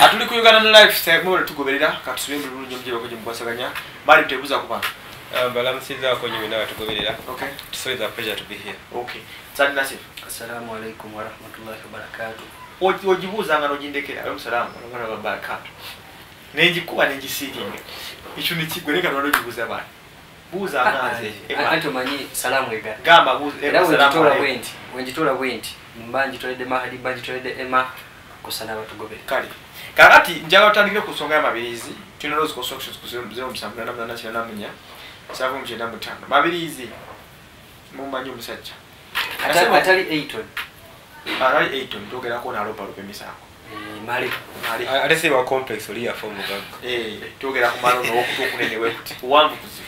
atuli ku uganda no lifestyle mwe tugoberera katusubire mu bulungi omugye bakoje mukwasaganya mali tebuza kupanga eh, ku msiza balamusizaako nyo bina batugoberera so is a pleasure to be here. Okay. Sali nasif assalamu alaikum warahmatullahi wabarakatuh ojibuuza nga nenji alamusalamu warahmatullahi wabarakatuh nenjikuba nenjisiringa mm. ekyo nekigwe naye kano nogibuuza buza ah, buuza nganze eh, eh, tomanyi salamu ega. Gamba egamba era wenjitola bwenti wenjitola bwenti mba njitoledde mahadi mba njitoledde ema kosana batugoberera kale kakati njagala tutandikire ku nsonga y'amabirizi tulina rose constructions ku zero musanvu nana munana kinana munya saavu mukyenda mutaano mabirizi mumanyi omusajja. Ata- atali eighton alali eighton twogerako nalopalopa emisango eh, ate siba complex oli yafa omugagga. Eh, twogera ku malo n'okutu okunene wekuti kuwanvu kuzibu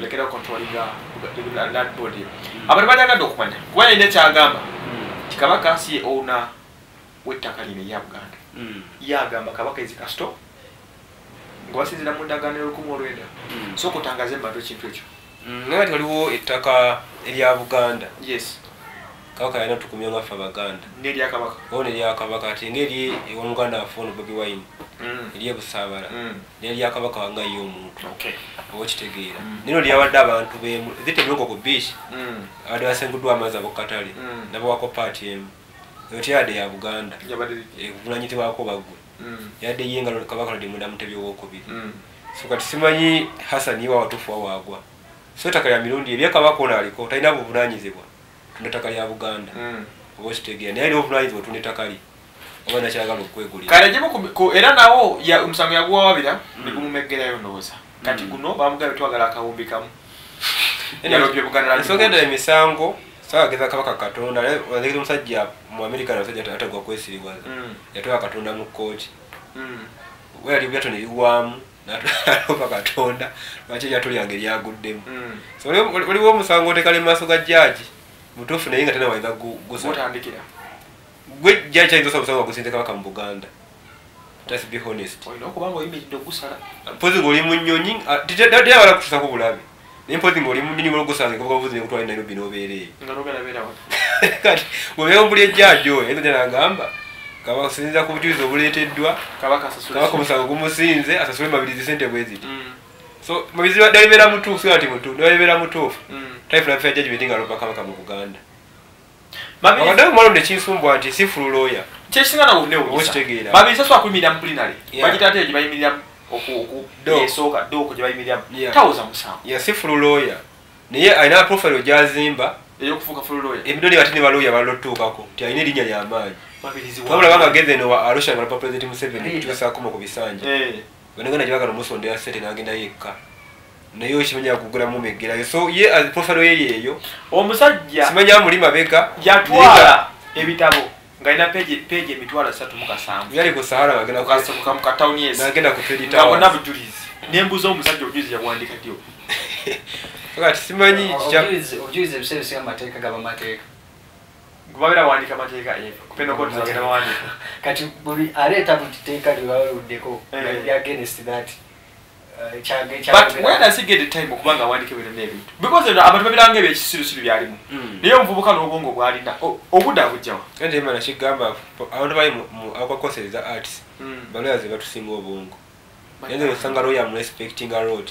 lekera controllinga land board eyo abantu balyagadde okumanya kuba yina ekyagamba kabaka si ye owna wettaka lino eya buganda yagamba kabaka ezi kasito nga basinzira mu ndagaano y'olukumi olwenda so okutangaza emmatu ekintu ekyo naye ti waliwo ettaka erya buganda yes kabaka yalina tukumya ngaffe abaganda. Owo neryakabaka ate ngaeri ewamuganda waffe ono bobi wine. Eryebusaabala Mm. neryakabaka wanga ye omuntu. Okay oba okitegeera. Mm. nino lyabadde abantu bemu zitemyongo ku beach? Mm. abadde basenguddwa amazzi abokatale Mm. nabawako paati emu. Eyo teyadde ya buganda. Yabadde evunanyizibwako baggwe. Mm. yadde ye nga kabaka lodi munda mutebi owokubiri Mm. so kati simanyi hasani wa watufu wawaagwa so ettaka lya mirundi ebya kabaka ono aliko talina buvunanyizibwa tunda ettaka lya buganda. Mm. oba okitegeera naye alina obuvunanyizibwa otunda ettaka lye oba nakyagala okwegulira ku- era nawo omusango yaguwa wabira negumumeggerayo ndowooza. Kati guno bamugabe twagala akawumbi kamu. Ensonga endala emisango saageza kabaka katonda naye olekera omusajja mu amerika omusajja atagwa kwesiriwaza Mm. yatwala katonda mu kkooti. Mm. weyali byato nebiwaamu nalopa katonda lwaki eryato lyange lyaguddemu. So, wali- waliwo omusango otekale mu maaso ga jaaji mutuufu naye nga tena waiza gutandikira gwe jaaji kyayinza osaba omusango wagusinze kabaka mu buganda. Let's be honest. Olina okuba nga oyimiridde ogusala mpozi ngaoli mu nnyonyi teyawala kutusako bulabe. Naye mpozi ngaoli mu nnyonyi olwogusange kabuka buzi nekutwala nairobi nobeereeyo nga kati bwebeera ombuli ejjaaji oyo ayinza gye nagamba kabasinziza ku bujulizi obuleeteddwa kabaka kabaka omusango gumusinze asasule mabirizi sente bweziti Mm. So mabirizi dalibeera mutuufu siga nti mutuufu dalibeera mutuufu Mm. taifuna fya judgment nga alopa kabaka mu buganda Mabiri- wakadde omwalo nekinsumbwa nti si fulu lawyer. Kyekisingana Oba okitegeera. mabiri saswa kuyimirira mu pulinale Yeah. bagita ate gye bayimirira esooka dooko gye bayimiriramu Yeah. tawoza musango ya si fulu lawyer. Naye alina profile gyazimba ey'okufuuka emidoni bati ne balawyer balala otutuukako ti alina erinnya lyamaanyi mabirizi twabulaba nga agenze no wa arusha nga lapa president museveni kutuusaakoma ku bisanja Banagana gyebagala omusondera sente nagenda yekka naye okimanya kugulamu meggerayo so ye as profile ye yeeyo omusajja simanya muli mabega yatwala ebitabo ng'alina peegi emitwalo asatu mu kasanvu. Yali ku sahara nagenda ku trade nga bonna towers. bujulizi. Nembuza omusajja obujulizi yabuwandika dyo kati simanyi obujulizi ebiseera ebisinga amateeka gaba mateeka babeera bawandika amateeka kupenokoti bagenda bawandika kati buli aleeta buli teeka lyewawuluddeko Eh. lyagenest that. Uh, kyage- but kyagera- when does he get the time okubanga awandika ebintu n'ebintu because eno abantu babiranga ebyo ekisirusiru byalimu naye omuvubuka n'obwongo bwalina obudde abujjawa kandi emana kigamba abantu bali akwakosereza arts. Baloyazi batusinga obwongo yanze osanga lawyer mu respecting a road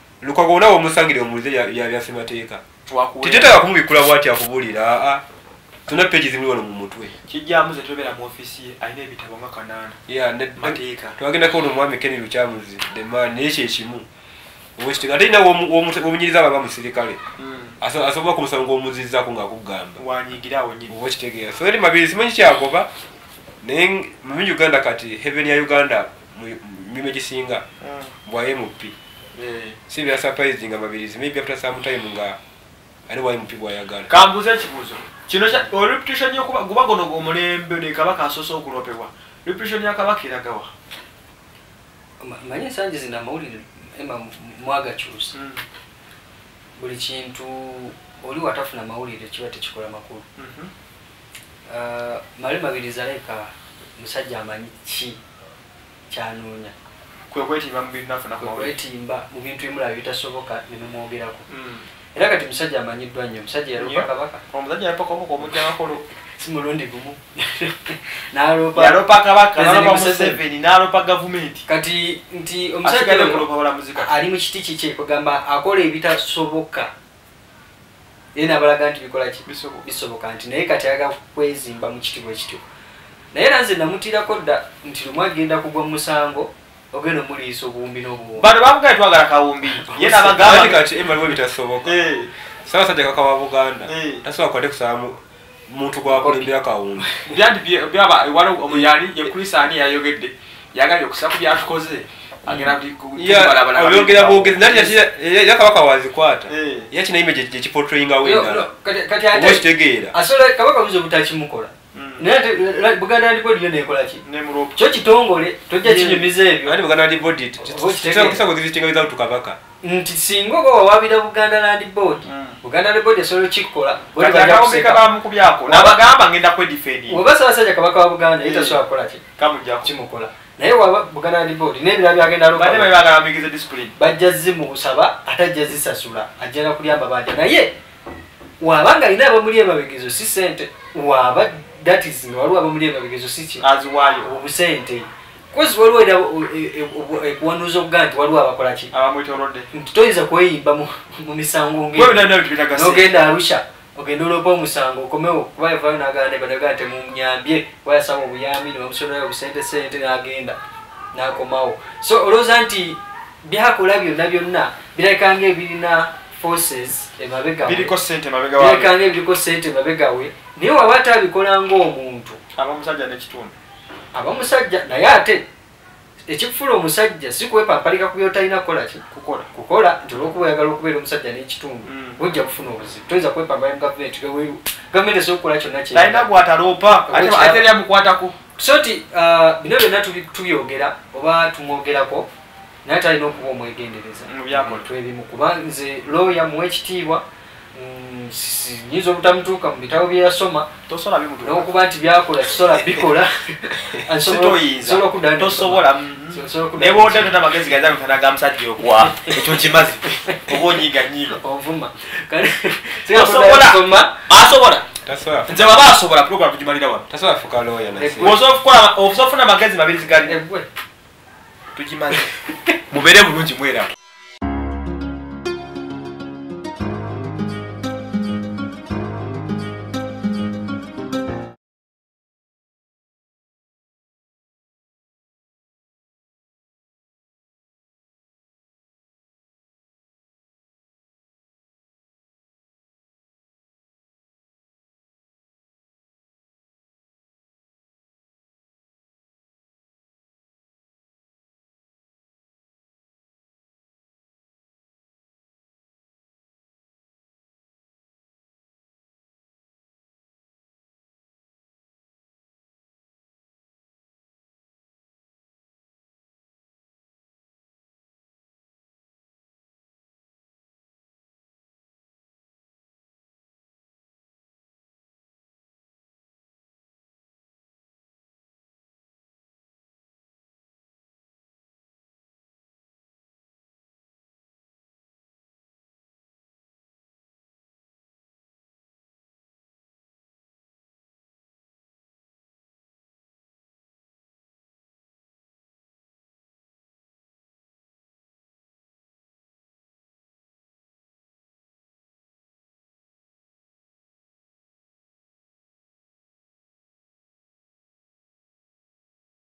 lukago onawo omusangire omulize bya- bya byasemateeka Twakuweera. tetetaga kumubikula bwati akubuulira aa tuna peji zimuli wano mu mutwe. Kijjamu ze tobeera mu ofisi alina ebitabo nga kanaana. Mateeka. twagendako ono omwami keni lukyamuzi the man naye kyekimu obwekitega ate nina womunyiriza aba bamusirikale Aso- asobola kumusaba ngaomuzizzako ngaakugamba okitegeera so eri mabiri simanyi kyagoba naye mumi uganda kati heaven ya uganda mu mirimu egisinga bwa mp si bya surprising mabirizi maybe after some time nga ali bwa mp bwayagala kambuuza ekibuuzo kino kya- o reputation yokuba guba gono omulembe ne kabaka asoose okulopebwa. Reputation ya kabaka eragawa Ma- manye ensangi zino amawulire ema mwagakyusa buli kintu oli watafuna mawulire kiba tekikola makulu. Ah, male mabiriza leka musajja amanyi ki kyanoonya kwe kwetimba mu bintu nafuna ku mawulire kwetimba mu bintu bimulaba bitasoboka nebimwogerako era kati musajja amanyiddwa nnyo musajja yaloopa Nnyo. kabaka. Omusajja yapakomuka omujjanakolo si mulundi gumu. Yalopa kabaka Museveni. n'alopa gavumenti. Kati nti omusajja ali mu kiti kiki kugamba akola ebitasoboka. Ye nabalaga nti bikola ki? Bisoboka. Nti naye kati ayaga kwezimba mu kiti bwe kityo. Naye era nze namutirako dda nti lumu agenda kugwa mu musango ogenda omuliisa obuwumbi n'obuwumbi. Bano bamugaye twagala kawumbi. Ye Andi nabagamba kati emaliwo bitasoboka saabasajja kaka wa buganda. Eh. tasobola kwate kusaba mu- muntu gwakulembera kawumbi. Byandi bye- byaba wali omuyani yekurisaani yayogedde. Yagambye okusa ku byatukoze. Obyongera bwogezi. Nati era kabaka wazikwata Eh. era kinaime gyekipotroyinga Yo, wendala. no, kati- kati oba ate okitegeera asobola kabaka buyinza obutakimukola. Naye yo kyo kitongole tojja kinyumiza nti singa oba wawabira buganda land board Mm. buganda land board esobola okikikola bwe kati bajja akawumbi kuseka. kabamukubyako Oba- nabagamba ngenda kwedifendi. Oba ssaabasajja kabaka wa buganda ye Eh. tasobola kukola ki? Kamujjako kimukola. Naye waba buganda land board n'ebirala byagenda bade lopa babagala bamigize discipline? Bajja zimusaba ate ajja zisasula ajjana kuli amabanja naye waba nga alina abamuli emabegezo si sente waba that is nga waliwo abamuli emabegezo si ki? Aziwaayo obusente kozi waliwo era ekuwanuuza okugaa nti waliwo abakola ki? Abamwetolodde nti toyinza kweyimba mu- misango nogenda arusha ogenda olopa omusango okomewo. Kuba yavayo nagala nebadaga nti mumunyambye wayasaba obuyambi nebamusonerayo obusente sente nagenda nakomawo. So olowooza nti byakola byonna byonna birabikanga ebirina forces biriko sente mabega wabyo birabikanga ebiriko sente emabegawe naye waba ate abikola ngaomuntu abamusajja n'ekitundu abamusajja naye ate ekikufula omusajja si kwepampalika ku byotalina kukola ki? Kukola. Kukola nti olwokuba oyagala okubeera omusajja n'ekitundu Mm. ojja kufuna obuzibu toyinza kwepambala mu gavumenti gaweeru gavumenti esobola okukola kyonna kye talina gwatalopa ate Oba ate lyamukwatako so nti ah, bino byonna tubyogera oba tumwogerako naye talina okuba omwegendereza. Mu byakola. bintu ebimu kuba nze looya muwa ekitiibwa mm, si- nyinza obutamutuuka mu bitabo byeyasoma n'okuba nti byakola kisobola bikola. Nsobola ne bwodda tona magezi gaza mutanaga musajja okwa ekyo kimazi oba onyiga nyiga soma asobola. Nze baba asobola program tugimalira wano osobola ofuna amagezi mabiri zigali. Egwe tugimaze mubeere bulungi mwera